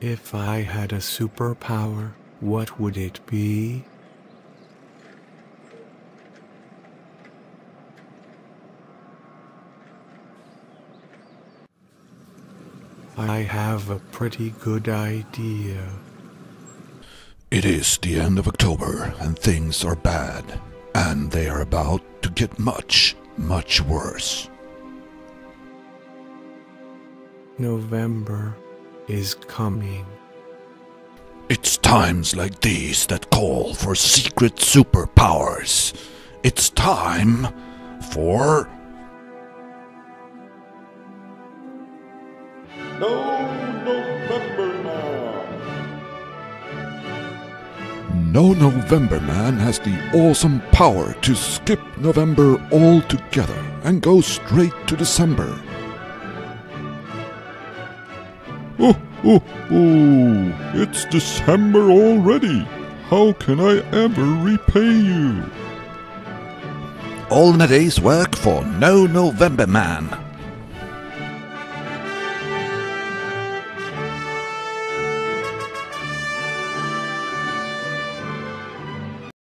If I had a superpower, what would it be? I have a pretty good idea. It is the end of October and things are bad. And they are about to get much, much worse. November is coming. It's times like these that call for secret superpowers. It's time for. No November Man! No November Man has the awesome power to skip November altogether and go straight to December. Oh, oh, oh! It's December already! How can I ever repay you? All a day's work for No November Man.